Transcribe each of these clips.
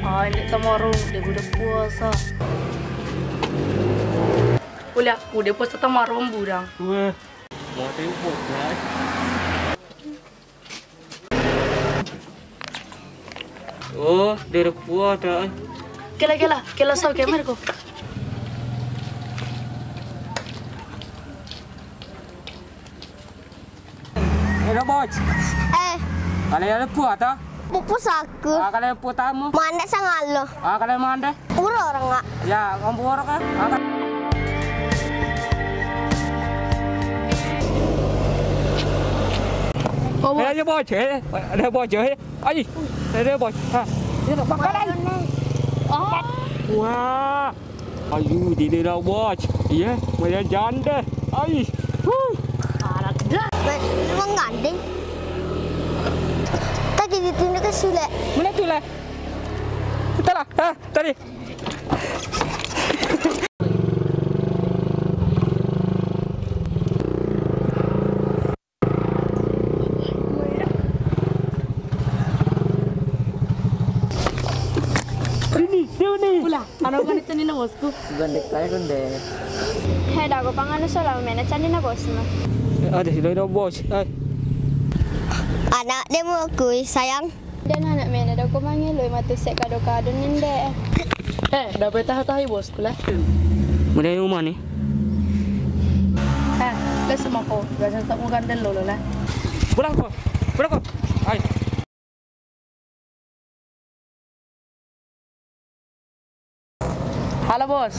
Ah, ini tomorrow dia udah puasa. Udah, udah puasa tomorrow budang. Wah, mau tembok guys. Oh, dari puasa. Kela kela, kela sao ke merko. Bos. Eh, Kalau ada puasa, pupus aku. ah kalau putamu, Mana sa ngalo? ah kalau mande, Uro orang nga. ya kamu orang kan? Ah, Oh, bos. Ada bos, eh, ada bos, eh. Ay, ada. Ha, makanan. Ah, Wah, ayu di dalam bos. Iya, macam janda. Ay, huh. anak dah. Lumang ganding. Tadi ditunjuk ke sule. Mana tu lah? Kita lah, ha, tadi. Ano ganito ni na bosku? Gandek kaya gandek. Hei, dago pangano sa lang. Mena chani na boss mo. Dah bos. Anak dia mo aku sayang. Dan anak mena daw ko mangiloy matusek kado-kado ninde. Eh, dapat tahu tahu bosku lah. mana yang rumah ni? Eh, lah semua ko. Biasa tak mau gandel lolo lah. Pulang kau, pulang kau. Ay. Halo bos.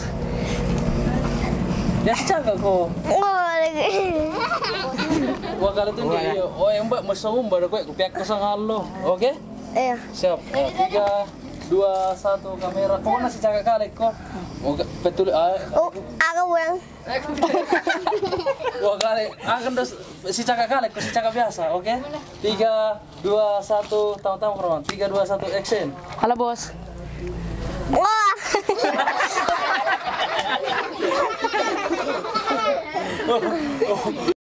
Dah cakap kau. Oh, lagi. Wah kalau tu dia, oh yang buat mesum baru kau aku pihak kosong halo. Okey? Eh, Siap. Ah, Tiga, dua, satu kamera. Kau nasi cakap kali kau. Oh, betul. Ah, oh, aku pulang. dua kali. Akan dos si cakap kali, kau si cakap biasa. Okey? Tiga, dua, satu. Tahu-tahu kawan. Tiga, dua, satu. Action. Halo bos. Wah.